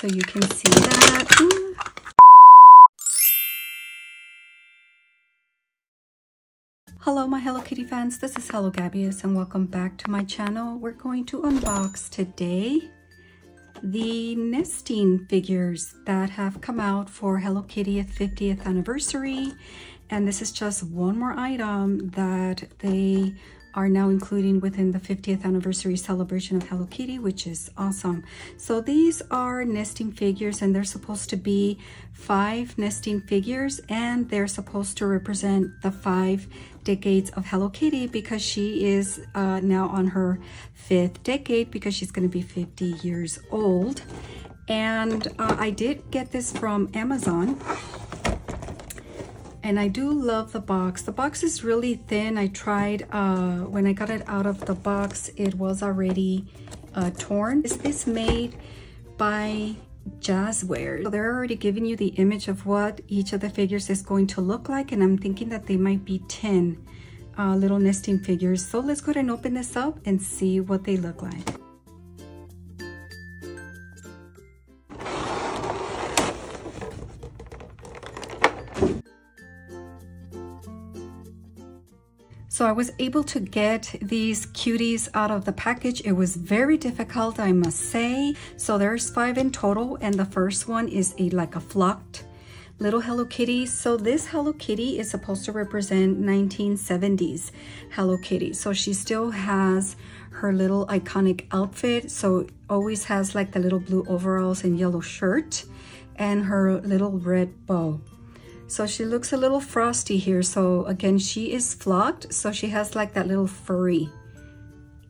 so you can see that. Hello my Hello Kitty fans, this is Hello Gabbiest and welcome back to my channel. We're going to unbox today the nesting figures that have come out for Hello Kitty 50th anniversary and this is just one more item that they are now including within the 50th anniversary celebration of Hello Kitty, which is awesome. So these are nesting figures and they're supposed to be five nesting figures and they're supposed to represent the five decades of Hello Kitty because she is uh, now on her fifth decade because she's going to be 50 years old. And uh, I did get this from Amazon and I do love the box. The box is really thin. I tried, uh, when I got it out of the box, it was already uh, torn. Is this is made by Jazzware. So they're already giving you the image of what each of the figures is going to look like, and I'm thinking that they might be 10 uh, little nesting figures. So let's go ahead and open this up and see what they look like. So I was able to get these cuties out of the package. It was very difficult, I must say. So there's five in total, and the first one is a like a flocked little Hello Kitty. So this Hello Kitty is supposed to represent 1970s Hello Kitty. So she still has her little iconic outfit. So always has like the little blue overalls and yellow shirt and her little red bow. So she looks a little frosty here. So again, she is flocked. So she has like that little furry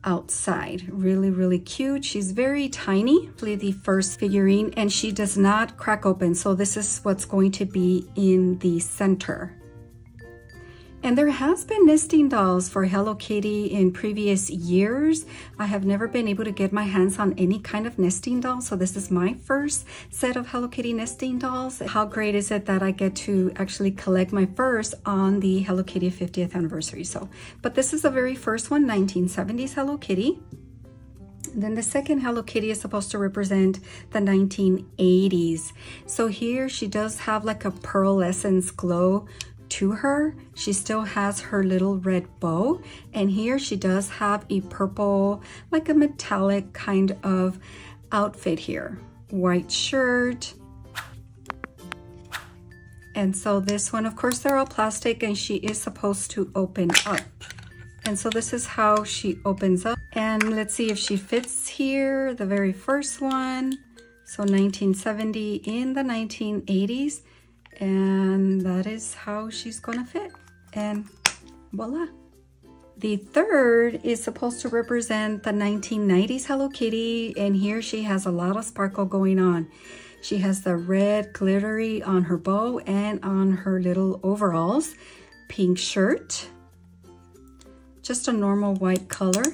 outside. Really, really cute. She's very tiny, the first figurine, and she does not crack open. So this is what's going to be in the center. And there has been nesting dolls for Hello Kitty in previous years. I have never been able to get my hands on any kind of nesting doll. So this is my first set of Hello Kitty nesting dolls. How great is it that I get to actually collect my first on the Hello Kitty 50th anniversary. So, but this is the very first one, 1970s Hello Kitty. Then the second Hello Kitty is supposed to represent the 1980s. So here she does have like a pearlescence glow to her. She still has her little red bow. And here she does have a purple, like a metallic kind of outfit here. White shirt. And so this one, of course, they're all plastic and she is supposed to open up. And so this is how she opens up. And let's see if she fits here, the very first one. So 1970 in the 1980s and that is how she's gonna fit. And voila. The third is supposed to represent the 1990s Hello Kitty. And here she has a lot of sparkle going on. She has the red glittery on her bow and on her little overalls. Pink shirt. Just a normal white color.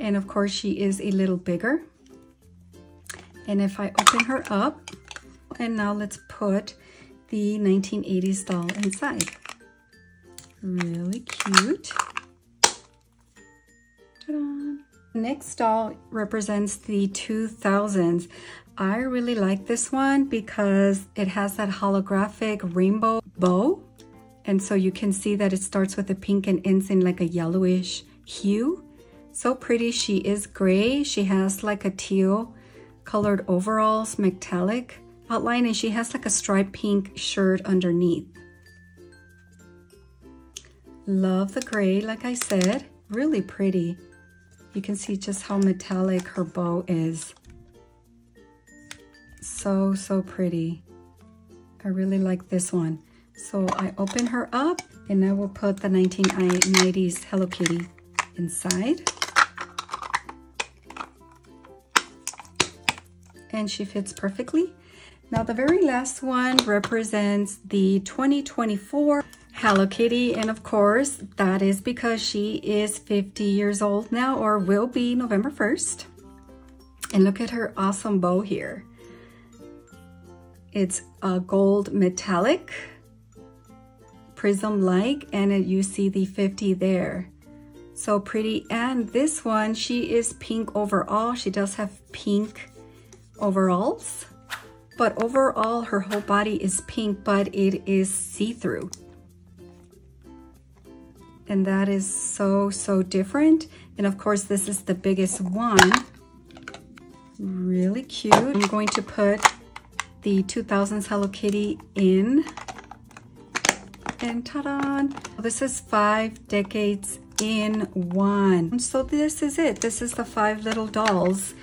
And of course she is a little bigger. And if I open her up and now let's put the 1980s doll inside. Really cute. Next doll represents the 2000s. I really like this one because it has that holographic rainbow bow. And so you can see that it starts with a pink and ends in like a yellowish hue. So pretty. She is gray. She has like a teal colored overalls, metallic outline and she has like a striped pink shirt underneath. Love the gray, like I said, really pretty. You can see just how metallic her bow is. So, so pretty. I really like this one. So I open her up and I will put the 1990s Hello Kitty inside. And she fits perfectly. Now the very last one represents the 2024 Hello Kitty and of course that is because she is 50 years old now or will be November 1st. And look at her awesome bow here. It's a gold metallic prism-like and it, you see the 50 there. So pretty. And this one, she is pink overall. She does have pink overalls. But overall, her whole body is pink, but it is see-through. And that is so, so different. And of course, this is the biggest one. Really cute. I'm going to put the 2000s Hello Kitty in. And ta-da! This is five decades in one. So this is it. This is the five little dolls.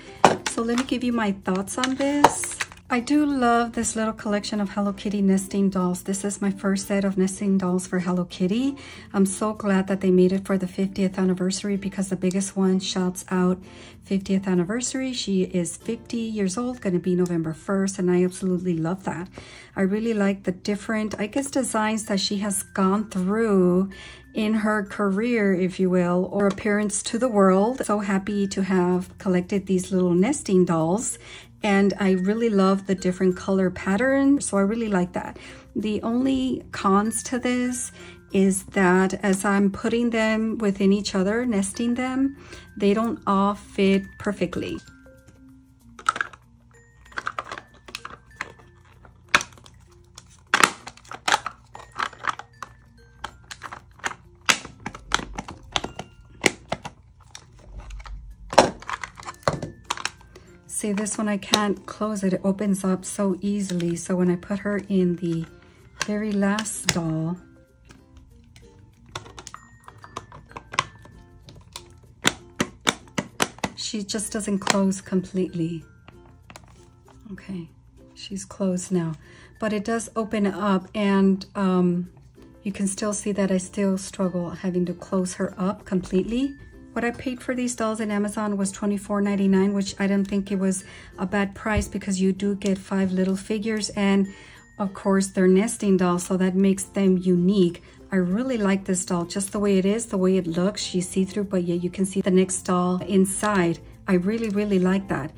So let me give you my thoughts on this. I do love this little collection of Hello Kitty nesting dolls. This is my first set of nesting dolls for Hello Kitty. I'm so glad that they made it for the 50th anniversary because the biggest one shouts out 50th anniversary. She is 50 years old, going to be November 1st, and I absolutely love that. I really like the different, I guess, designs that she has gone through in her career, if you will, or appearance to the world. So happy to have collected these little nesting dolls and I really love the different color pattern. So I really like that. The only cons to this is that as I'm putting them within each other, nesting them, they don't all fit perfectly. See, this one I can't close it. It opens up so easily. So when I put her in the very last doll, she just doesn't close completely. Okay, she's closed now. But it does open up and um, you can still see that I still struggle having to close her up completely. What I paid for these dolls in Amazon was $24.99, which I don't think it was a bad price because you do get five little figures and of course they're nesting dolls, so that makes them unique. I really like this doll, just the way it is, the way it looks. She's see-through, but yeah, you can see the next doll inside. I really, really like that.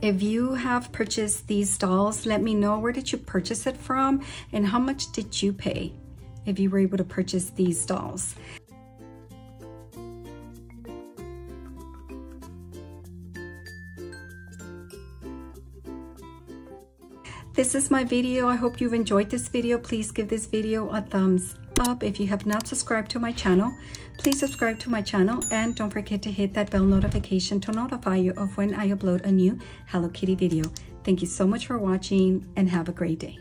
If you have purchased these dolls, let me know where did you purchase it from and how much did you pay if you were able to purchase these dolls. This is my video. I hope you've enjoyed this video. Please give this video a thumbs up. If you have not subscribed to my channel, please subscribe to my channel and don't forget to hit that bell notification to notify you of when I upload a new Hello Kitty video. Thank you so much for watching and have a great day.